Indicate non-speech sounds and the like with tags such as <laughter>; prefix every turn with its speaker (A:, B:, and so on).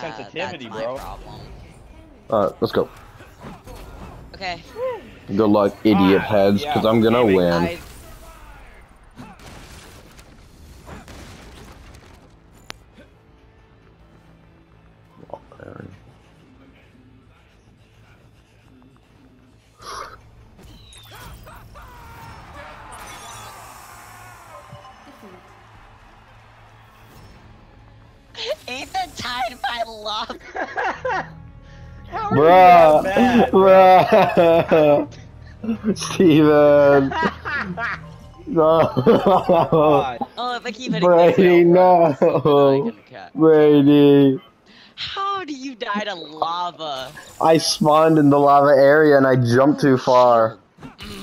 A: sensitivity, bro.
B: problem.
C: Alright, let's go.
B: Okay.
C: Good luck, idiot heads,
A: yeah,
C: because I'm gonna
A: maybe.
C: win.
B: I <sighs> ain't that tied by love. <laughs>
A: How are
C: Bruh, <laughs> bruh, Steven, no,
B: Oh, if I keep hitting
C: Brady,
B: this,
C: no,
B: I'm gonna cut.
C: Brady.
B: How do you die to lava?
C: I spawned in the lava area and I jumped too far.
B: Mm.